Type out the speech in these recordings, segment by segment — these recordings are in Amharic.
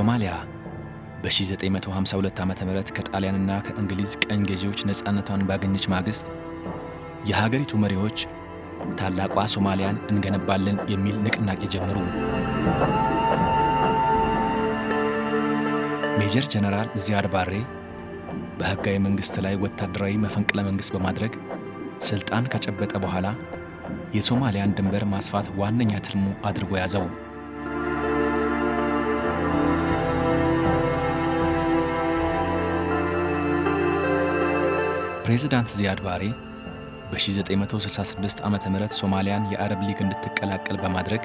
ሶማሊያ በ1952 ዓ ም ከጣሊያንና ከእንግሊዝ ቀኝ ገዢዎች ነፃነቷን ባገኘች ማግስት የሀገሪቱ መሪዎች ታላቋ ሶማሊያን እንገነባለን የሚል ንቅናቄ ጀመሩ። ሜጀር ጀነራል ዚያድ ባሬ በሕጋዊ መንግሥት ላይ ወታደራዊ መፈንቅለ መንግሥት በማድረግ ሥልጣን ከጨበጠ በኋላ የሶማሊያን ድንበር ማስፋት ዋነኛ ትልሙ አድርጎ ያዘው። ፕሬዝዳንት ዚያድ ባሬ በ1966 ዓ ም ሶማሊያን የአረብ ሊግ እንድትቀላቀል በማድረግ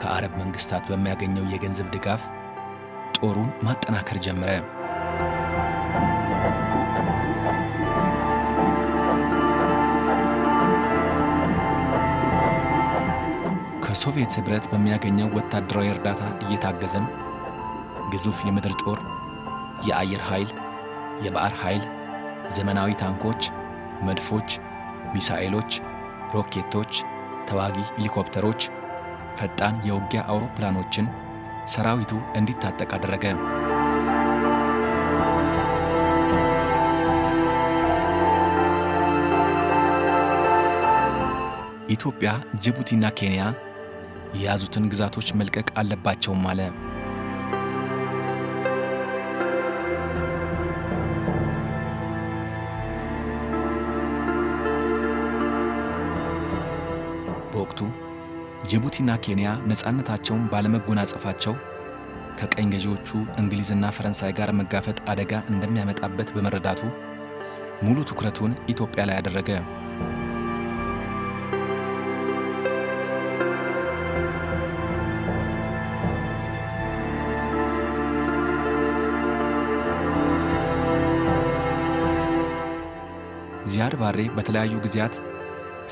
ከአረብ መንግሥታት በሚያገኘው የገንዘብ ድጋፍ ጦሩን ማጠናከር ጀመረ። ከሶቪየት ኅብረት በሚያገኘው ወታደራዊ እርዳታ እየታገዘም ግዙፍ የምድር ጦር፣ የአየር ኃይል፣ የባሕር ኃይል፣ ዘመናዊ ታንኮች፣ መድፎች፣ ሚሳኤሎች፣ ሮኬቶች፣ ተዋጊ ሄሊኮፕተሮች፣ ፈጣን የውጊያ አውሮፕላኖችን ሰራዊቱ እንዲታጠቅ አደረገ። ኢትዮጵያ፣ ጅቡቲና ኬንያ የያዙትን ግዛቶች መልቀቅ አለባቸውም አለ። ጅቡቲና ኬንያ ነፃነታቸውን ባለመጎናጸፋቸው ከቀኝ ገዢዎቹ እንግሊዝና ፈረንሳይ ጋር መጋፈጥ አደጋ እንደሚያመጣበት በመረዳቱ ሙሉ ትኩረቱን ኢትዮጵያ ላይ አደረገ። ዚያድ ባሬ በተለያዩ ጊዜያት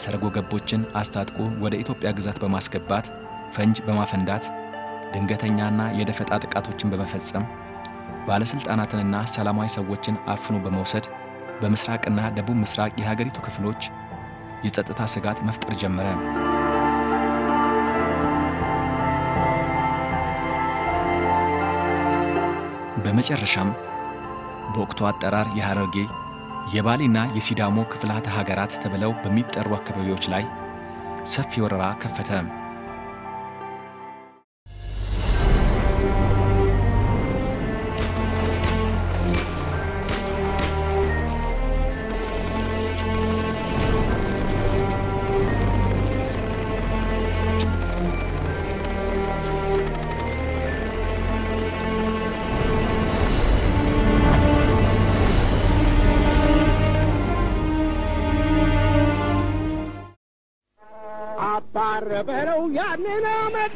ሰርጎ ገቦችን አስታጥቆ ወደ ኢትዮጵያ ግዛት በማስገባት ፈንጅ በማፈንዳት ድንገተኛና የደፈጣ ጥቃቶችን በመፈጸም ባለሥልጣናትንና ሰላማዊ ሰዎችን አፍኖ በመውሰድ በምስራቅና ደቡብ ምስራቅ የሀገሪቱ ክፍሎች የጸጥታ ስጋት መፍጠር ጀመረ። በመጨረሻም በወቅቱ አጠራር የሐረርጌ የባሌና የሲዳሞ ክፍላተ ሀገራት ተብለው በሚጠሩ አካባቢዎች ላይ ሰፊ ወረራ ከፈተ።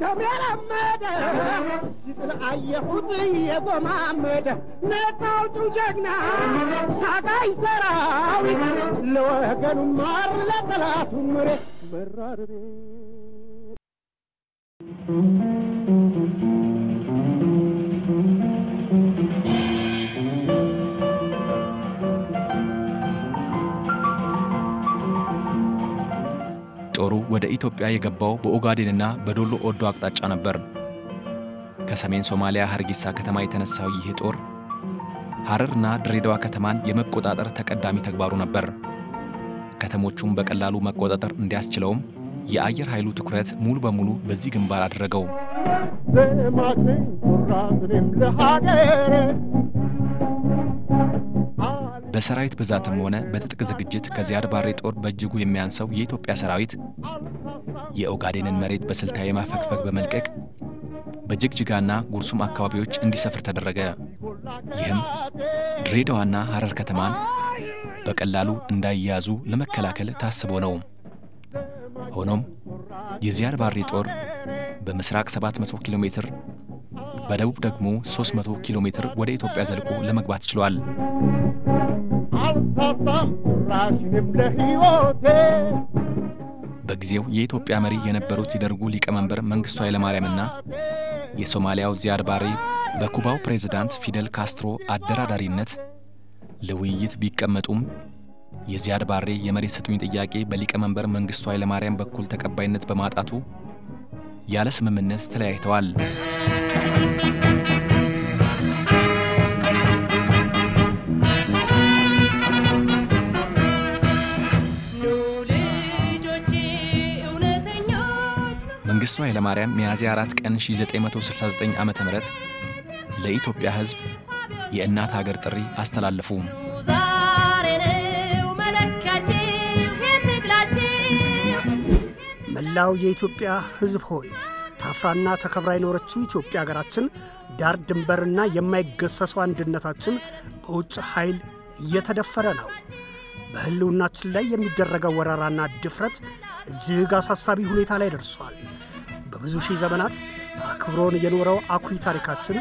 የለመደ ሲጥል አየሁት የጎማመደ ነፃ አውጪው ጀግና ታጋይ ሰራዊት ለወገኑ ማር ለጠላቱ መሬት መራርቤ ጦሩ ወደ ኢትዮጵያ የገባው በኦጋዴንና በዶሎ ኦዶ አቅጣጫ ነበር። ከሰሜን ሶማሊያ ሀርጌሳ ከተማ የተነሳው ይህ ጦር ሐረርና ድሬዳዋ ከተማን የመቆጣጠር ተቀዳሚ ተግባሩ ነበር። ከተሞቹም በቀላሉ መቆጣጠር እንዲያስችለውም የአየር ኃይሉ ትኩረት ሙሉ በሙሉ በዚህ ግንባር አደረገው። በሰራዊት ብዛትም ሆነ በትጥቅ ዝግጅት ከዚያድ ባሬ ጦር በእጅጉ የሚያንሰው የኢትዮጵያ ሰራዊት የኦጋዴንን መሬት በስልታዊ ማፈግፈግ በመልቀቅ በጅግጅጋና ጉርሱም አካባቢዎች እንዲሰፍር ተደረገ። ይህም ድሬዳዋና ሐረር ከተማን በቀላሉ እንዳይያዙ ለመከላከል ታስቦ ነው። ሆኖም የዚያድ ባሬ ጦር በምስራቅ 700 ኪሎ ሜትር በደቡብ ደግሞ 300 ኪሎ ሜትር ወደ ኢትዮጵያ ዘልቆ ለመግባት ችሏል። በጊዜው የኢትዮጵያ መሪ የነበሩት የደርጉ ሊቀመንበር መንግስቱ ኃይለማርያምና የሶማሊያው ዚያድ ባሬ በኩባው ፕሬዝዳንት ፊደል ካስትሮ አደራዳሪነት ለውይይት ቢቀመጡም የዚያድ ባሬ የመሬት ስጡኝ ጥያቄ በሊቀመንበር መንግስቱ ኃይለማርያም በኩል ተቀባይነት በማጣቱ ያለ ስምምነት ተለያይተዋል። መንግስቱ ኃይለማርያም ሚያዝያ 4 ቀን 1969 ዓ.ም ለኢትዮጵያ ሕዝብ የእናት ሀገር ጥሪ አስተላለፉ። መላው የኢትዮጵያ ሕዝብ ሆይ ታፍራና ተከብራ የኖረችው ኢትዮጵያ ሀገራችን ዳር ድንበርና የማይገሰሰው አንድነታችን በውጭ ኃይል እየተደፈረ ነው። በሕልውናችን ላይ የሚደረገው ወረራና ድፍረት እጅግ አሳሳቢ ሁኔታ ላይ ደርሷል። በብዙ ሺህ ዘመናት አክብሮን የኖረው አኩሪ ታሪካችን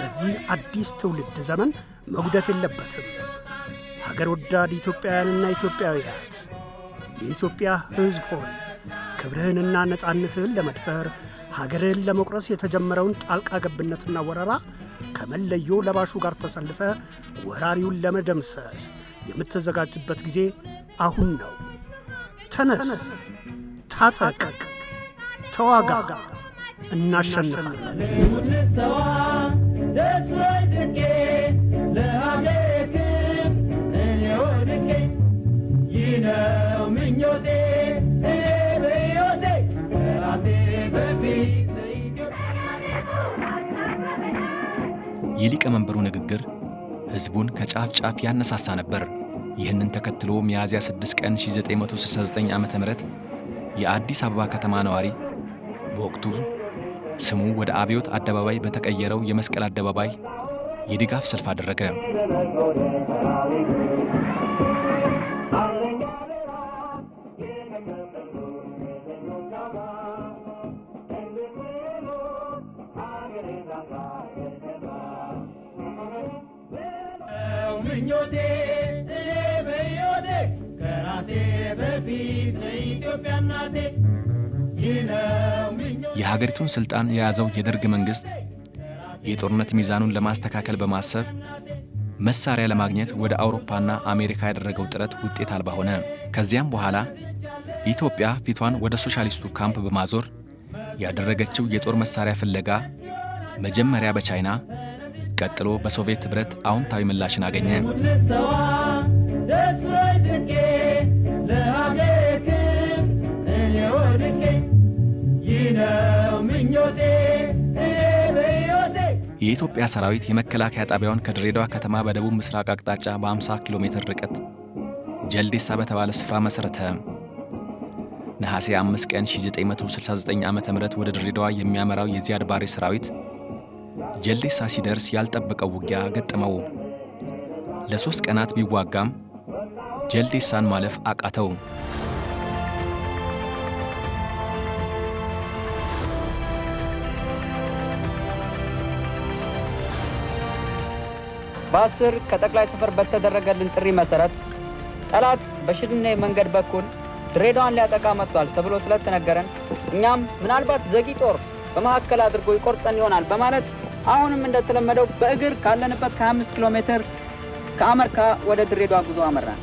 በዚህ አዲስ ትውልድ ዘመን መጉደፍ የለበትም። ሀገር ወዳድ ኢትዮጵያውያንና ኢትዮጵያውያት፣ የኢትዮጵያ ሕዝብ ሆይ ክብርህንና ነፃነትህን ለመድፈር ሀገርህን ለመቁረስ የተጀመረውን ጣልቃ ገብነትና ወረራ ከመለዮ ለባሹ ጋር ተሰልፈ ወራሪውን ለመደምሰስ የምትዘጋጅበት ጊዜ አሁን ነው። ተነስ፣ ታጠቅ፣ ተዋጋ፣ እናሸንፋለን። የሊቀመንበሩ ንግግር ሕዝቡን ከጫፍ ጫፍ ያነሳሳ ነበር። ይህንን ተከትሎ ሚያዝያ 6 ቀን 1969 ዓ.ም የአዲስ አበባ ከተማ ነዋሪ በወቅቱ ስሙ ወደ አብዮት አደባባይ በተቀየረው የመስቀል አደባባይ የድጋፍ ሰልፍ አደረገ። የሀገሪቱን ስልጣን የያዘው የደርግ መንግስት የጦርነት ሚዛኑን ለማስተካከል በማሰብ መሳሪያ ለማግኘት ወደ አውሮፓና አሜሪካ ያደረገው ጥረት ውጤት አልባ ሆነ። ከዚያም በኋላ ኢትዮጵያ ፊቷን ወደ ሶሻሊስቱ ካምፕ በማዞር ያደረገችው የጦር መሳሪያ ፍለጋ መጀመሪያ በቻይና ቀጥሎ በሶቪየት ኅብረት አዎንታዊ ምላሽን አገኘ። የኢትዮጵያ ሰራዊት የመከላከያ ጣቢያውን ከድሬዳዋ ከተማ በደቡብ ምስራቅ አቅጣጫ በ50 ኪሎ ሜትር ርቀት ጀልዴሳ በተባለ ስፍራ መሠረተ። ነሐሴ 5 ቀን 1969 ዓ ም ወደ ድሬዳዋ የሚያመራው የዚያድ ባሬ ሰራዊት ጀልዴሳ ሲደርስ ያልጠበቀው ውጊያ ገጠመው። ለሦስት ቀናት ቢዋጋም ጀልዴሳን ማለፍ አቃተው። በአስር ከጠቅላይ ጽፈር በተደረገልን ጥሪ መሰረት ጠላት በሽድኔ መንገድ በኩል ድሬዳዋን ሊያጠቃ መጥቷል ተብሎ ስለተነገረን እኛም ምናልባት ዘጊ ጦር በመካከል አድርጎ ይቆርጠን ይሆናል በማለት አሁንም እንደተለመደው በእግር ካለንበት ከ25 ኪሎ ሜትር ከአመርካ ወደ ድሬዳዋ ጉዞ አመራን።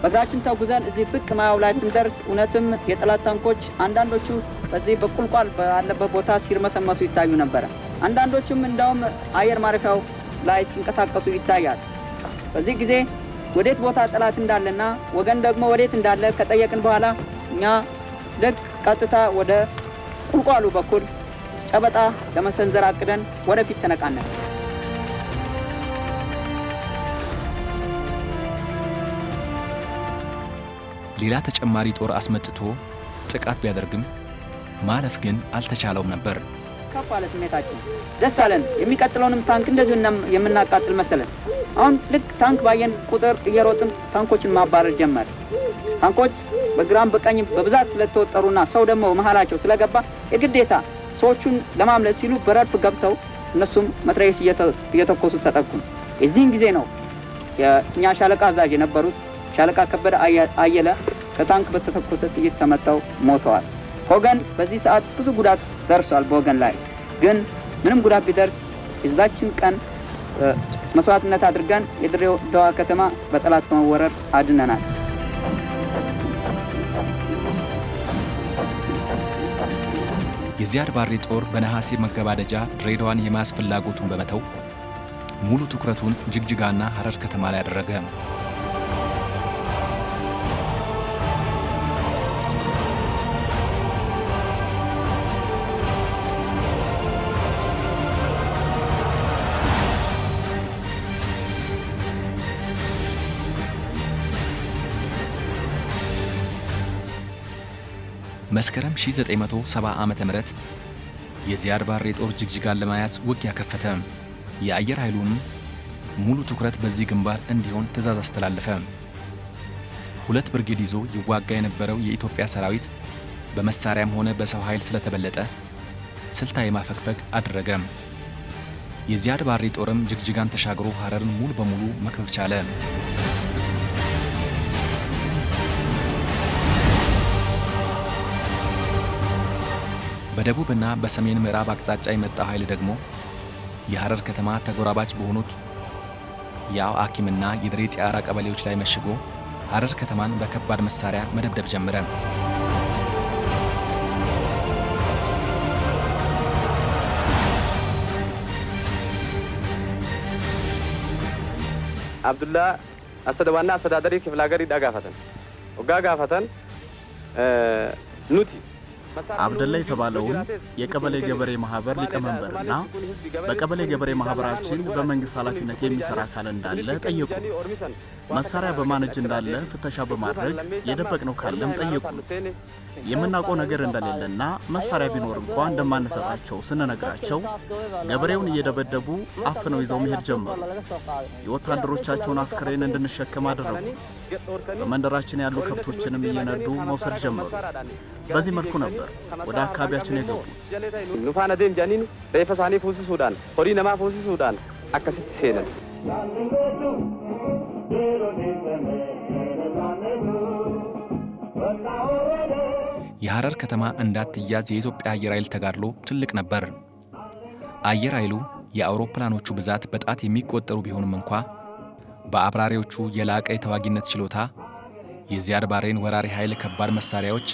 በእግራችን ተጉዘን እዚህ ብቅ ማያው ላይ ስንደርስ እውነትም የጠላት ታንኮች አንዳንዶቹ በዚህ በቁልቋል ባለበት ቦታ ሲርመሰመሱ ይታዩ ነበረ። አንዳንዶቹም እንዳውም አየር ማረፊያው ላይ ሲንቀሳቀሱ ይታያል። በዚህ ጊዜ ወዴት ቦታ ጠላት እንዳለና ወገን ደግሞ ወዴት እንዳለ ከጠየቅን በኋላ እኛ ልክ ቀጥታ ወደ ቁልቋሉ በኩል ጨበጣ ለመሰንዘር አቅደን ወደፊት ተነቃነን። ሌላ ተጨማሪ ጦር አስመጥቶ ጥቃት ቢያደርግም ማለፍ ግን አልተቻለውም ነበር። ከፍ አለ ስሜታችን፣ ደስ አለን። የሚቀጥለውንም ታንክ እንደዚሁ የምናቃጥል መሰለን። አሁን ልክ ታንክ ባየን ቁጥር እየሮጥን ታንኮችን ማባረር ጀመር። ታንኮች በግራም በቀኝ በብዛት ስለተወጠሩና ሰው ደግሞ መሀላቸው ስለገባ የግዴታ ሰዎቹን ለማምለጥ ሲሉ በረድፍ ገብተው እነሱም መትረየስ እየተኮሱ ተጠቁን። የዚህን ጊዜ ነው የእኛ ሻለቃ አዛዥ የነበሩት ሻለቃ ከበደ አየለ ከታንክ በተተኮሰ ጥይት ተመተው ሞተዋል። ሆገን በዚህ ሰዓት ብዙ ጉዳት ደርሷል። በወገን ላይ ግን ምንም ጉዳት ቢደርስ የዛችን ቀን መስዋዕትነት አድርገን የድሬዳዋ ከተማ በጠላት ከመወረር አድነናል። የዚያድ ባሬ ጦር በነሐሴ መገባደጃ ድሬዳዋን የመያዝ ፍላጎቱን በመተው ሙሉ ትኩረቱን ጅግጅጋና ሐረር ከተማ ላይ አደረገ። መስከረም 1970 ዓመተ ምህረት የዚያድ ባሬ ጦር ጅግጅጋን ለመያዝ ውጊያ ከፈተ። የአየር ኃይሉንም ሙሉ ትኩረት በዚህ ግንባር እንዲሆን ትዕዛዝ አስተላለፈ። ሁለት ብርጌድ ይዞ ይዋጋ የነበረው የኢትዮጵያ ሰራዊት በመሳሪያም ሆነ በሰው ኃይል ስለተበለጠ ስልታዊ ማፈግፈግ አደረገ። የዚያድ ባሬ ጦርም ጅግጅጋን ተሻግሮ ሐረርን ሙሉ በሙሉ መክበብ ቻለ። በደቡብና በሰሜን ምዕራብ አቅጣጫ የመጣው ኃይል ደግሞ የሐረር ከተማ ተጎራባች በሆኑት የአው አኪምና የድሬ ጢያራ ቀበሌዎች ላይ መሽጎ ሐረር ከተማን በከባድ መሳሪያ መደብደብ ጀመረ። አብዱላ አስተዳዋና አስተዳደሪ ክፍለ ሀገር ወጋ ጋፈተን ኑቲ አብደላ የተባለውን የቀበሌ ገበሬ ማህበር ሊቀመንበርና በቀበሌ ገበሬ ማህበራችን በመንግስት ኃላፊነት የሚሰራ አካል እንዳለ ጠየቁ። መሳሪያ በማን እጅ እንዳለ ፍተሻ በማድረግ የደበቅነው ካለም ጠየቁ። የምናውቀው ነገር እንደሌለና መሳሪያ ቢኖር እንኳ እንደማንሰጣቸው ስንነግራቸው ገበሬውን እየደበደቡ አፍነው ይዘው መሄድ ጀመሩ። የወታደሮቻቸውን አስክሬን እንድንሸከም አደረጉ። በመንደራችን ያሉ ከብቶችንም እየነዱ መውሰድ ጀመሩ። በዚህ መልኩ ነበር ወደ አካባቢያችን የገቡት። ኑፋነ ደም ጃኒን ሬፈሳኔ ፉሲሱዳን ሆሪ ነማ ፉሲሱዳን አከሲት ሴነን የሐረር ከተማ እንዳትያዝ የኢትዮጵያ አየር ኃይል ተጋድሎ ትልቅ ነበር። አየር ኃይሉ የአውሮፕላኖቹ ብዛት በጣት የሚቆጠሩ ቢሆንም እንኳ በአብራሪዎቹ የላቀ የተዋጊነት ችሎታ የዚያድ ባሬን ወራሪ ኃይል ከባድ መሳሪያዎች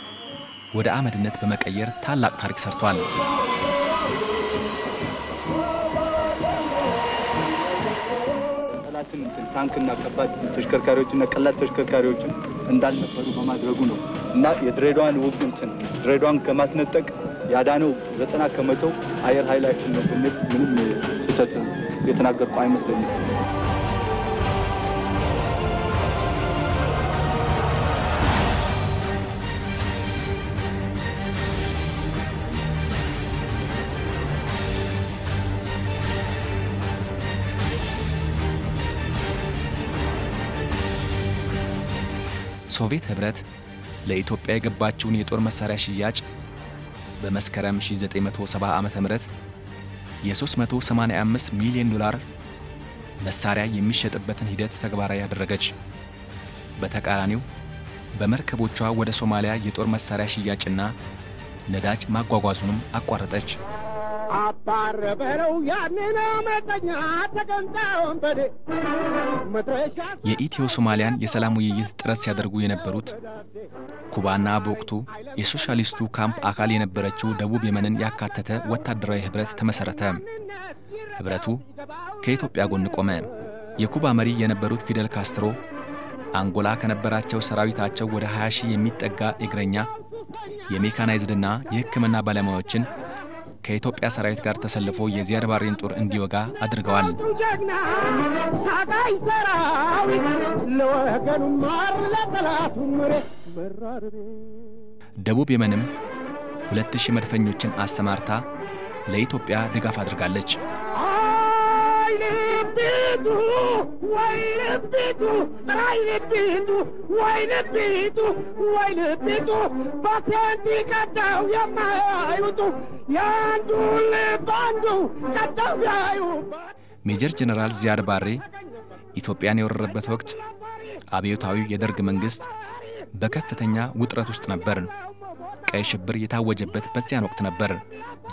ወደ አመድነት በመቀየር ታላቅ ታሪክ ሰርቷል። ታንክና ከባድ ተሽከርካሪዎችና ቀላል ተሽከርካሪዎችን እንዳልነበሩ በማድረጉ ነው እና የድሬዳዋን ውግ እንትን ድሬዳዋን ከማስነጠቅ ያዳነው ዘጠና ከመቶ አየር ኃይላችን ነው ብንል ምንም ስህተት የተናገርኩ አይመስለኝም። ሶቪየት ኅብረት ለኢትዮጵያ የገባችውን የጦር መሳሪያ ሽያጭ በመስከረም 1970 ዓ.ም የ385 ሚሊዮን ዶላር መሳሪያ የሚሸጥበትን ሂደት ተግባራዊ ያደረገች። በተቃራኒው በመርከቦቿ ወደ ሶማሊያ የጦር መሳሪያ ሽያጭና ነዳጅ ማጓጓዙንም አቋረጠች። አባረ በለው ያንን አመፀኛ ተቀንጣ ወንበዴ የኢትዮ ሶማሊያን የሰላም ውይይት ጥረት ሲያደርጉ የነበሩት ኩባና በወቅቱ የሶሻሊስቱ ካምፕ አካል የነበረችው ደቡብ የመንን ያካተተ ወታደራዊ ኅብረት ተመሠረተ። ኅብረቱ ከኢትዮጵያ ጎን ቆመ። የኩባ መሪ የነበሩት ፊደል ካስትሮ አንጎላ ከነበራቸው ሰራዊታቸው ወደ 20 ሺህ የሚጠጋ እግረኛ የሜካናይዝድና የሕክምና ባለሙያዎችን ከኢትዮጵያ ሰራዊት ጋር ተሰልፎ የዚያድ ባሬን ጦር እንዲወጋ አድርገዋል። ደቡብ የመንም ሁለት ሺህ መድፈኞችን አሰማርታ ለኢትዮጵያ ድጋፍ አድርጋለች። ልቢቱ ወይ ልቢቱ ራይ ልቢቱ ወይ ልቢቱ ወይ ልቢቱ በሴንቲ ቀደው የማያዩቱ! የአንዱ ልብ አንዱ ቀደው ያዩበት ሜጀር ጀነራል ዚያድ ባሬ ኢትዮጵያን የወረረበት ወቅት አብዮታዊው የደርግ መንግሥት በከፍተኛ ውጥረት ውስጥ ነበር። ቀይ ሽብር የታወጀበት በዚያን ወቅት ነበር።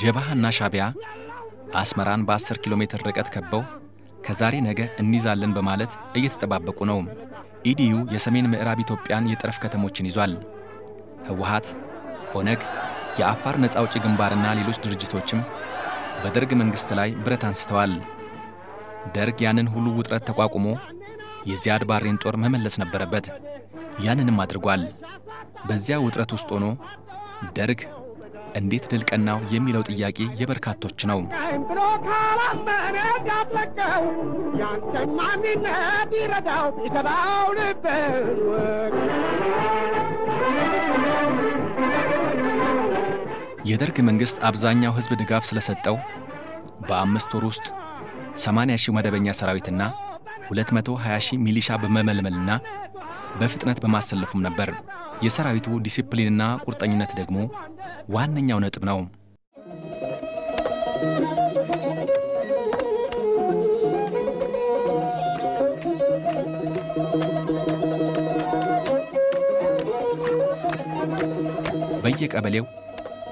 ጀብሃና ሻቢያ አስመራን በ10 ኪሎ ሜትር ርቀት ከበው ከዛሬ ነገ እንይዛለን በማለት እየተጠባበቁ ነው። ኢዲዩ የሰሜን ምዕራብ ኢትዮጵያን የጠረፍ ከተሞችን ይዟል። ህወሓት፣ ኦነግ፣ የአፋር ነፃ አውጪ ግንባርና ሌሎች ድርጅቶችም በደርግ መንግሥት ላይ ብረት አንስተዋል። ደርግ ያንን ሁሉ ውጥረት ተቋቁሞ የዚያድ ባሬን ጦር መመለስ ነበረበት። ያንንም አድርጓል። በዚያ ውጥረት ውስጥ ሆኖ ደርግ እንዴት ድል ቀናው የሚለው ጥያቄ የበርካቶች ነው። ብሎ ካላመነ ያጥለቀው ያንተን ማንነት ይረዳው ቢገባው ወቅ የደርግ መንግሥት አብዛኛው ሕዝብ ድጋፍ ስለሰጠው በአምስት ወር ውስጥ 80 ሺህ መደበኛ ሰራዊትና 220 ሺህ ሚሊሻ በመመልመልና በፍጥነት በማሰለፉም ነበር። የሰራዊቱ ዲሲፕሊንና ቁርጠኝነት ደግሞ ዋነኛው ነጥብ ነው። በየቀበሌው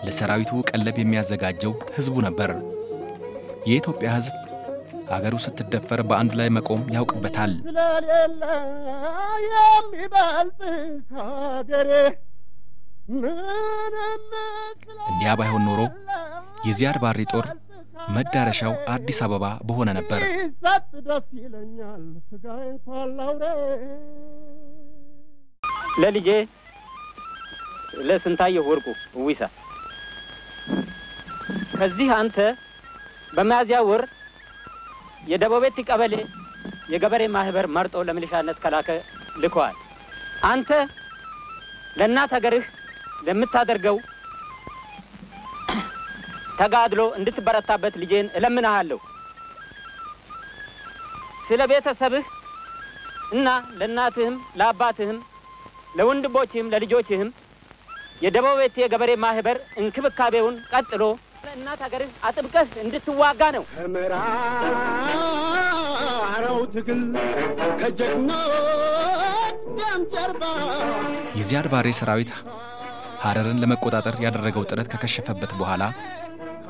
ለሰራዊቱ ቀለብ የሚያዘጋጀው ሕዝቡ ነበር። የኢትዮጵያ ሕዝብ አገሩ ስትደፈር በአንድ ላይ መቆም ያውቅበታል። ስለሌለ የሚበልጥ ምንም እንዲያ ባይሆን ኖሮ የዚያድ ባሬ ጦር መዳረሻው አዲስ አበባ በሆነ ነበር። ለልጄ ለስንታየሁ ወርቁ እዊሳ ከዚህ አንተ በሚያዝያ ወር የደቦቤቲ ቀበሌ የገበሬ ማህበር መርጦ ለሚሊሻነት ከላከ ልከዋል። አንተ ለእናት ሀገርህ ለምታደርገው ተጋድሎ እንድትበረታበት ልጄን እለምንሃለሁ። ስለ ቤተሰብህ እና ለእናትህም ለአባትህም ለወንድሞችህም ለልጆችህም የደቦቤቲ የገበሬ ማህበር እንክብካቤውን ቀጥሎ ለእናት ሀገርህ አጥብቀህ እንድትዋጋ ነው። ከምራረው ትግል ከጀግኖች ደም ጀርባ የዚያድ ባሬ ሰራዊት ሐረርን ለመቆጣጠር ያደረገው ጥረት ከከሸፈበት በኋላ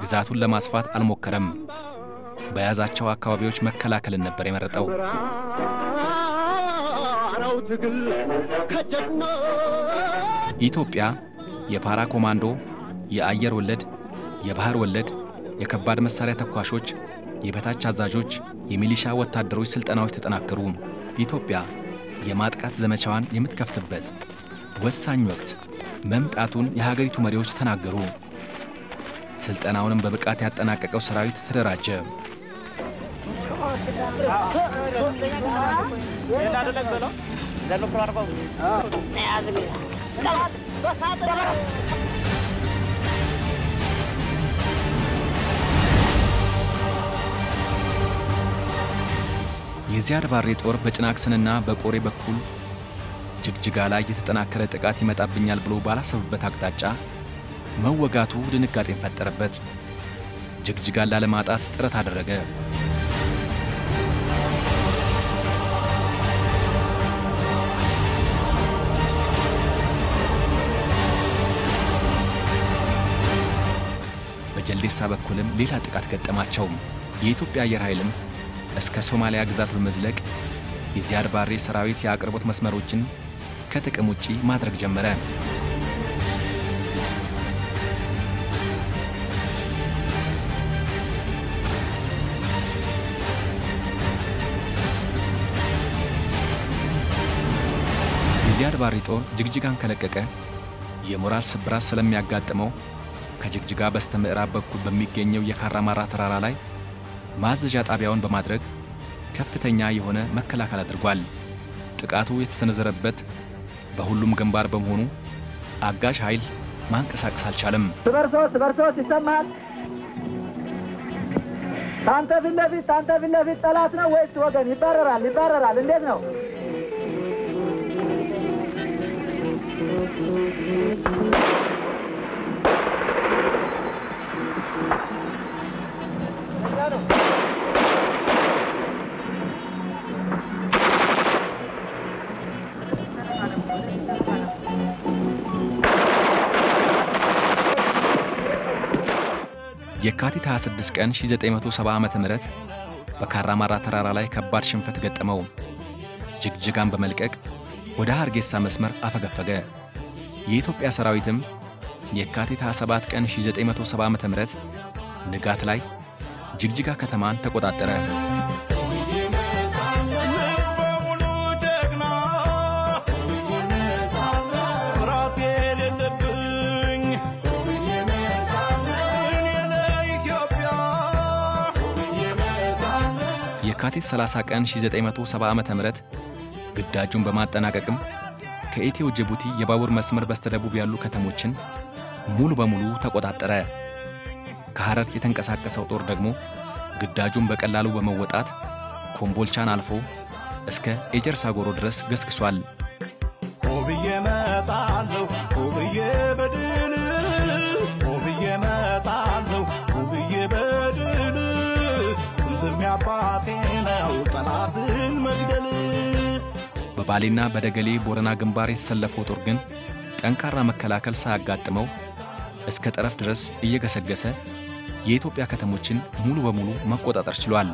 ግዛቱን ለማስፋት አልሞከረም። በያዛቸው አካባቢዎች መከላከልን ነበር የመረጠው። ኢትዮጵያ የፓራ ኮማንዶ፣ የአየር ወለድ፣ የባህር ወለድ፣ የከባድ መሳሪያ ተኳሾች፣ የበታች አዛዦች፣ የሚሊሻ ወታደሮች ስልጠናዎች ተጠናከሩ። ኢትዮጵያ የማጥቃት ዘመቻዋን የምትከፍትበት ወሳኝ ወቅት መምጣቱን የሀገሪቱ መሪዎች ተናገሩ። ስልጠናውንም በብቃት ያጠናቀቀው ሰራዊት ተደራጀ። የዚያድ ባሬ ጦር በጭናክስንና በቆሬ በኩል ጅግጅጋ ላይ የተጠናከረ ጥቃት ይመጣብኛል ብሎ ባላሰብበት አቅጣጫ መወጋቱ ድንጋጤን ፈጠረበት። ጅግጅጋን ላለማጣት ጥረት አደረገ። በጀልዴሳ በኩልም ሌላ ጥቃት ገጠማቸው። የኢትዮጵያ አየር ኃይልም እስከ ሶማሊያ ግዛት በመዝለቅ የዚያድ ባሬ ሰራዊት የአቅርቦት መስመሮችን ከጥቅም ውጪ ማድረግ ጀመረ። የዚያድ ባሬ ጦር ጅግጅጋን ከለቀቀ የሞራል ስብራት ስለሚያጋጥመው ከጅግጅጋ በስተ ምዕራብ በኩል በሚገኘው የካራማራ ተራራ ላይ ማዘዣ ጣቢያውን በማድረግ ከፍተኛ የሆነ መከላከል አድርጓል። ጥቃቱ የተሰነዘረበት በሁሉም ግንባር በመሆኑ አጋዥ ኃይል ማንቀሳቀስ አልቻለም። በርሶስ በርሶስ ይሰማል። ታንተ ፊት ለፊት ታንተ ፊት ለፊት ጠላት ነው ወይስ ወገን? ይባረራል ይባረራል። እንዴት ነው? የካቲት 26 ቀን 1970 ዓ.ም በካራማራ ተራራ ላይ ከባድ ሽንፈት ገጠመው። ጅግጅጋን በመልቀቅ ወደ ሀርጌሳ መስመር አፈገፈገ። የኢትዮጵያ ሰራዊትም የካቲት 27 ቀን 1970 ዓ.ም ንጋት ላይ ጅግጅጋ ከተማን ተቆጣጠረ። የካቲት 30 ቀን 1970 ዓ.ም ግዳጁን በማጠናቀቅም ከኢትዮ ጅቡቲ የባቡር መስመር በስተደቡብ ያሉ ከተሞችን ሙሉ በሙሉ ተቆጣጠረ። ከሐረር የተንቀሳቀሰው ጦር ደግሞ ግዳጁን በቀላሉ በመወጣት ኮምቦልቻን አልፎ እስከ ኤጀርሳ ጎሮ ድረስ ገስግሷል። በባሌና በደገሌ ቦረና ግንባር የተሰለፈው ጦር ግን ጠንካራ መከላከል ሳያጋጥመው እስከ ጠረፍ ድረስ እየገሰገሰ የኢትዮጵያ ከተሞችን ሙሉ በሙሉ መቆጣጠር ችሏል።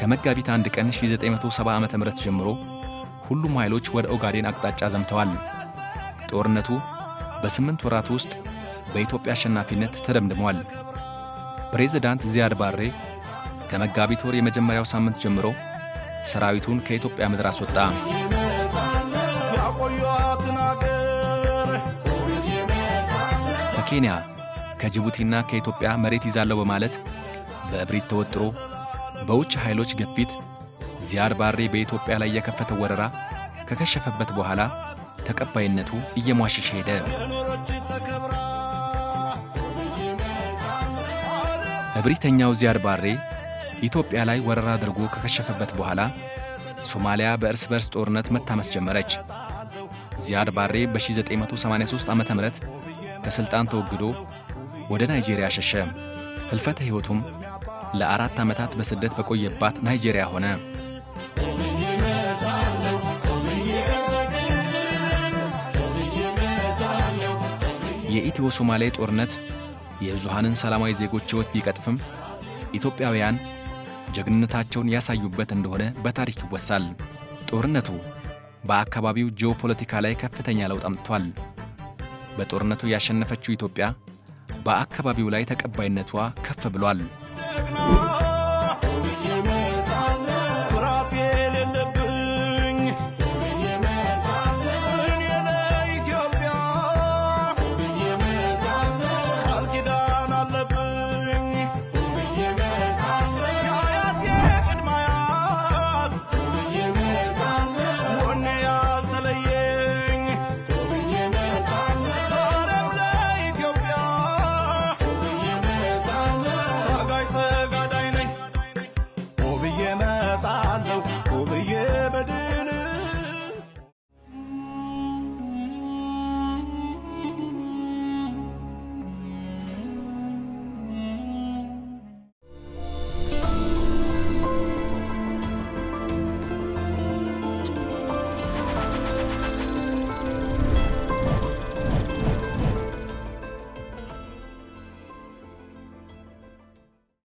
ከመጋቢት አንድ ቀን 1970 ዓ.ም ጀምሮ ሁሉም ኃይሎች ወደ ኦጋዴን አቅጣጫ ዘምተዋል። ጦርነቱ በስምንት ወራት ውስጥ በኢትዮጵያ አሸናፊነት ተደምድሟል። ፕሬዝዳንት ዚያድ ባሬ ከመጋቢት ወር የመጀመሪያው ሳምንት ጀምሮ ሰራዊቱን ከኢትዮጵያ ምድር አስወጣ። ከኬንያ ከጅቡቲና ከኢትዮጵያ መሬት ይዛለው በማለት በእብሪት ተወጥሮ በውጭ ኃይሎች ግፊት ዚያድ ባሬ በኢትዮጵያ ላይ የከፈተው ወረራ ከከሸፈበት በኋላ ተቀባይነቱ እየሟሸሸ ሄደ። እብሪተኛው ዚያድ ባሬ ኢትዮጵያ ላይ ወረራ አድርጎ ከከሸፈበት በኋላ ሶማሊያ በእርስ በርስ ጦርነት መታመስ ጀመረች። ዚያድ ባሬ በ1983 ዓ ም ከሥልጣን ተወግዶ ወደ ናይጄሪያ ሸሸ። ሕልፈተ ሕይወቱም ለአራት ዓመታት በስደት በቆየባት ናይጄሪያ ሆነ። የኢትዮ ሶማሌ ጦርነት የብዙሃንን ሰላማዊ ዜጎች ሕይወት ቢቀጥፍም ኢትዮጵያውያን ጀግንነታቸውን ያሳዩበት እንደሆነ በታሪክ ይወሳል። ጦርነቱ በአካባቢው ጂኦፖለቲካ ላይ ከፍተኛ ለውጥ አምጥቷል። በጦርነቱ ያሸነፈችው ኢትዮጵያ በአካባቢው ላይ ተቀባይነቷ ከፍ ብሏል።